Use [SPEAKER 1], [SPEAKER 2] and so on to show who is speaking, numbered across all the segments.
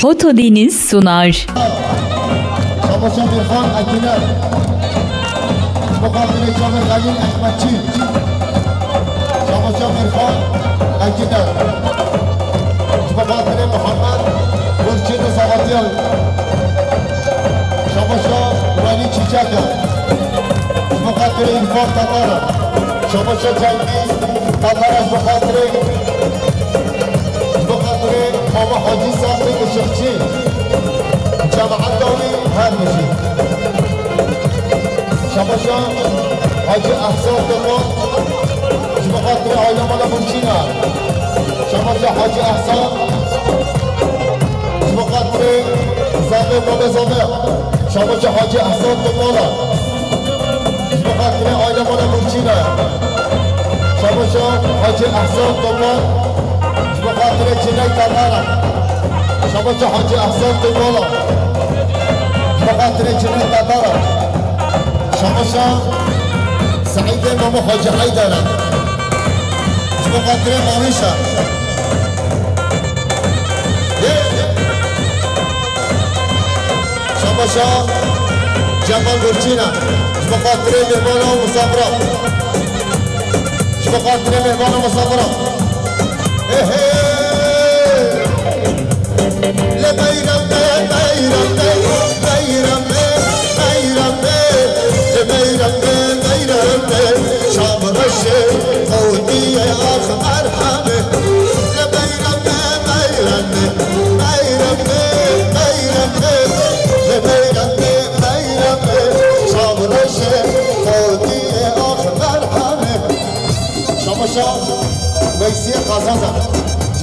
[SPEAKER 1] Foto Deniz sunar.
[SPEAKER 2] Savaşa Cengiz Tatara Mukavvire Mukadele Baba Hacı Sami Işıkçı جامعة الدولي هرمزي شباشا حاجي أحسان دمان جمعات عائلة مالا برشينا شباشا حاجي أحسان جمعات زامي بابا زامي شباشا حاجي أحسان دمالا جمعات عائلة مالا برشينا شباشا حاجي أحسان دمان جمعات جناي تمالا شباشا حاجي أحسان دمالا بخاطر جنة دارا شمشا سعيد مامو حاجة حيدرا بخاطر ماميشا شمشا جمال برچينا بخاطر مهمانا ومسافرة بخاطر مهمانا ومسافرة ايه ويسير قزازة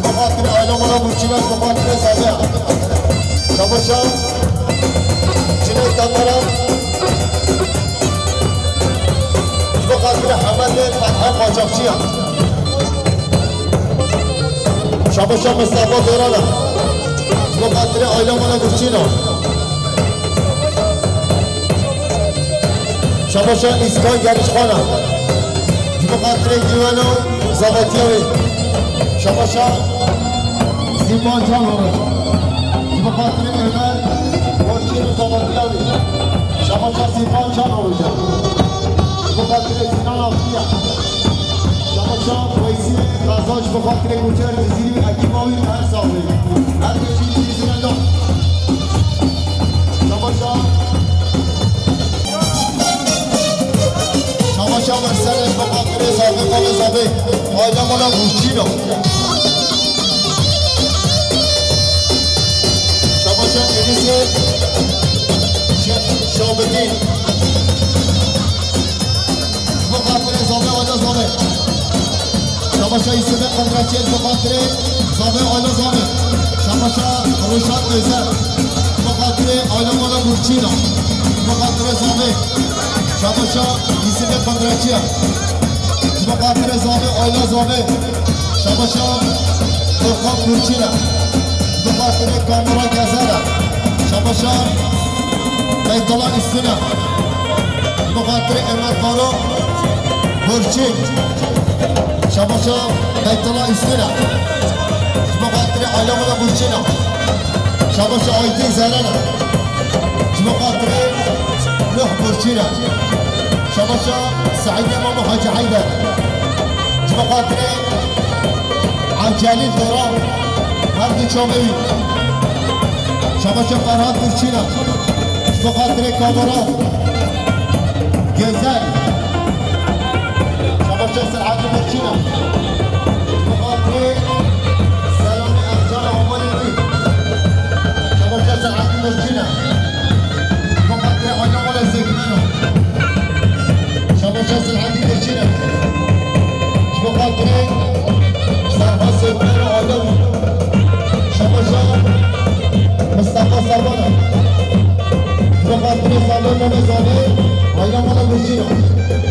[SPEAKER 2] بخاطر عالم ولا مرشنا بخاطر سابع شمشا جنيه تمرا بخاطر حمد فتح قاچاقچيا شمشا مصطفى دورانا بخاطر عالم ولا مرشنا شمشا اسكان گرش خانه بخاطر دیوانو زبطیاوی شباشا زیبان جان آمد به خاطر احمد مشکل زبادیاوی شباشا زیبان جان آمد به خاطر زینان آفیا شباشا ویسی غزاش به خاطر کوچر جزیری اکیماوی هر ساوی هر کشی چیزی زنده مرسلش به خاطر زابه قابل زابه آیلا مالا بوچینو شباشا انیس شابدین بخاطر زابه آیلا زابه شباشا ایسمه قدرچیل بخاطر زابه آیلا زابه شباشا روشان نیزه بخاطر آیلا مالا بوچینو بخاطر زابه Çatıça İsmet Bandrakçıya Cuma Bakire Zami Ayla Zami Şabaşa Korkan Kurçina Cuma Bakire Kamera Gazara Şabaşa Beytala İstina Cuma Bakire Emre Faro Kurçin Şabaşa Beytala İstina Cuma Bakire Ayla Mula Kurçina Şabaşa Aydin Zerana Cuma Bakire نوح پورچینه شباشا سعيد امام حاج حيدر بخاطر عجالي الدوران هردو شامي شباشا فرهاد برشينا بخاطر كاميرا جزال شباشا سرعات برشينا Hayranlara zade, a kuşuyor.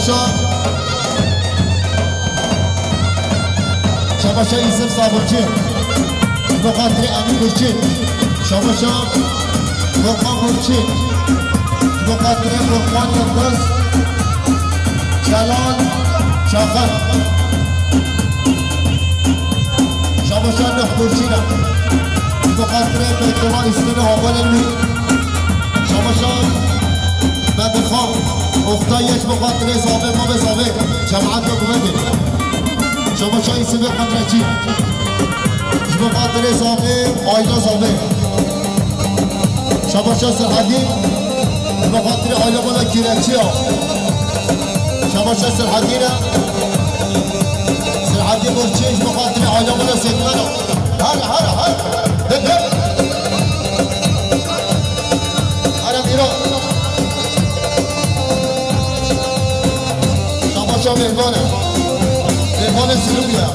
[SPEAKER 2] شباشا شباشا یوسف صابرچی بخاطر امین برچی شباشا رقم برچی بخاطر رقمان یلدز جلال شاخر شباشا نخ برچینا بخاطر بیت الله اسمین اول المی شباشا بدخان اختایش بخاطر زابه ما به زابه جماعت رو ببین شما شایی سبه قدرچی بخاطر زابه آیلا زابه شما شا سرحدی؟ بخاطر آیلا بالا کیرچی ها. شما شا سرحدی را سرحدی برچیش بخاطر آیلا بالا سیدمن ها. هر هر هر هر. شما مهمانه مهمان سلوبیا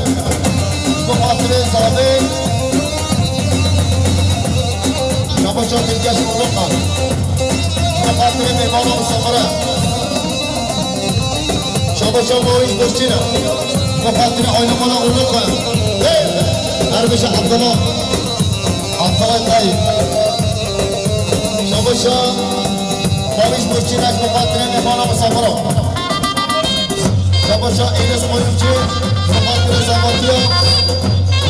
[SPEAKER 2] به خاطر زاده. شما شما دلگش ملوکان به خاطر مهمان مسافره. شما شما موریش بشتینه به خاطر آینه مالا ملوکان دربش عبدالله. عبدالله طیب. شما شما موریش بشتینه به خاطر مهمان مسافره. Sabaşa Enes oyuncu, Kapatıra Zavatiya,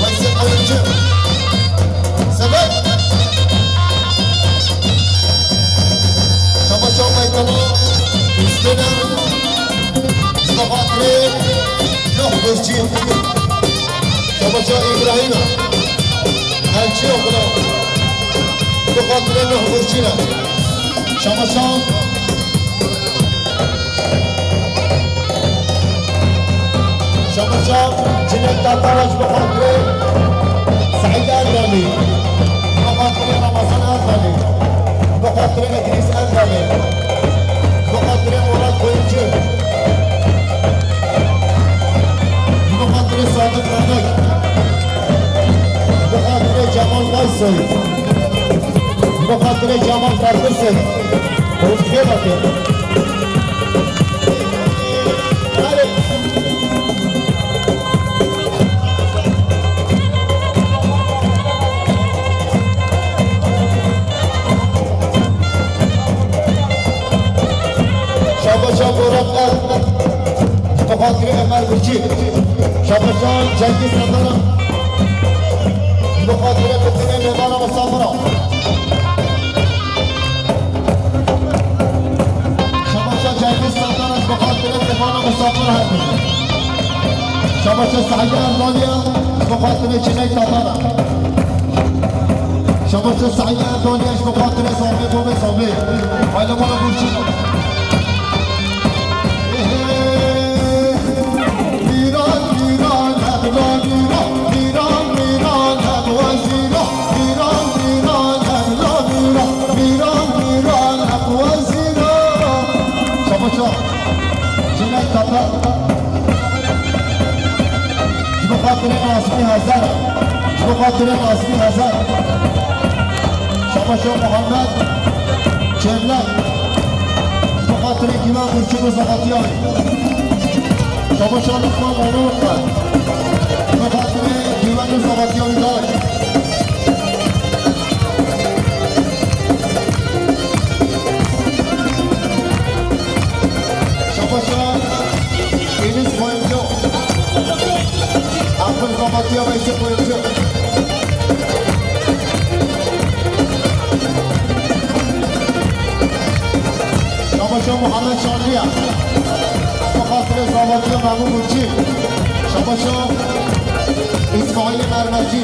[SPEAKER 2] Vazir oyuncu. Sebep. Sabaşa Maykano, Üstüne, Mustafa Atri, Yok Burcu. Sabaşa İbrahim, Elçi Okula, Kapatıra Yok Burcu'na. Şamaşan, شبشب جنك تطرج بخاطري سعيد أنرمي بخاطري رمضان أنرمي بخاطري إدريس أنرمي بخاطري مراد كوينجي بخاطري صادق رنك بخاطري جمال قيسي بخاطري جمال فرقسي وبخيرك خاطر شبشان جنگی سردارم به خاطر بکنه میدان مسافرا شبشان جنگی سردارم به خاطر میدان مسافر هستم شبشان سعید اردانیا به خاطر چنه تاتارم شبشان سعید اردانیش به خاطر صافی بوم مالا خاطر قاسمی حسن به خاطر قاسمی حسن شما شما محمد چهلک به خاطر کیمان برچه و زغطیان شما شما لطفا مانو کن به خاطر کیمان و زغطیان داشت شما شما صوت مرمزی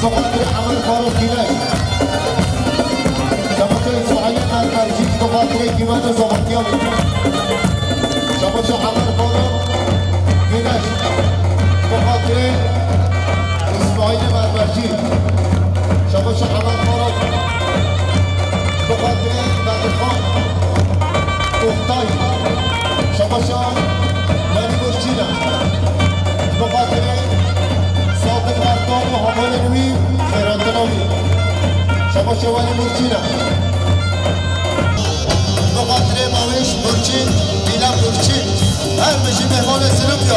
[SPEAKER 2] صوت عمل خالص خیری شب صبح حالا نارنجی خطاب کمیات صبح kia شب صبح عمل خالص لباس خطاب و صدای مرمزی شب شب خالص Giovanni Murcina. Ve Patrik Maviş, Murcin, Milan Murcin, Ermeci Mehmane Sırıpyo.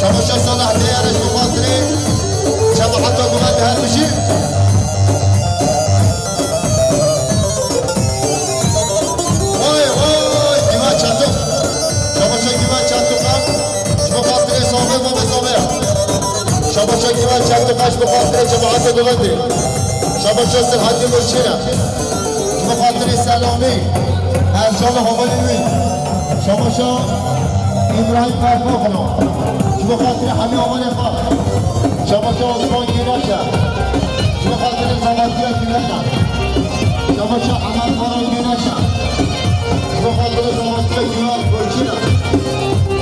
[SPEAKER 2] Çabuşa Salah Diyarış, شباشا كما شاتو قاش بخاطري جماعة قمت شباشا سلحة مرشينا بخاطري سلامي ارجال حوالي شباشا ابراهيم فرقوخنا شما خاطر همه آمان خواه شما شما عثمان گیراشا شما خاطر زمانتیا گیراشا شما شما عمل باران گیراشا شما خاطر زمانتیا گیران برچینا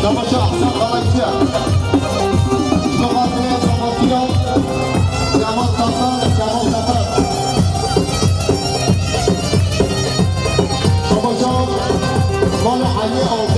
[SPEAKER 2] شما شما احسان خالکتیا شما خاطر زمانتیا جمال تفر جمال تفر شما شما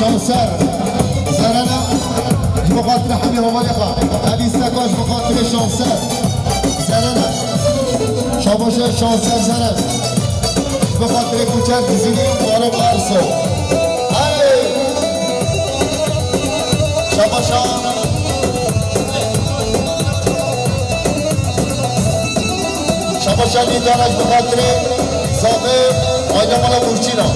[SPEAKER 2] شمسر. زرنا بخاطر حمي همالقا حديث نكاش بخاطر شمسر. زرنا شمشا شمسر زرنا بخاطر کوچر دزینی بارو بارسو شباشا شباشا نیدانش به خاطر زامه آیدمان بورچینا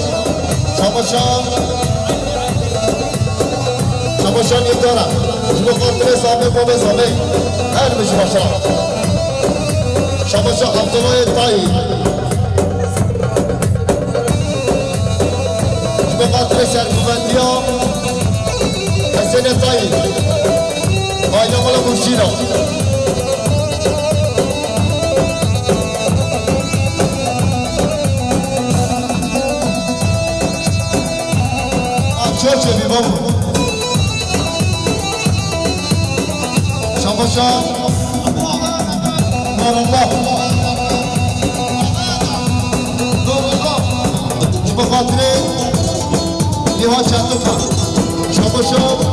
[SPEAKER 2] شباشا شباشا نیدانم به خاطر زامه باب زامه هر بشه باشا شباشا عبدالله تایی. به خاطر سرگوبندی ها حسین تایی چه چه بی بابو شباشا نور الله نور الله به خاطر دیوان چند تا شباشا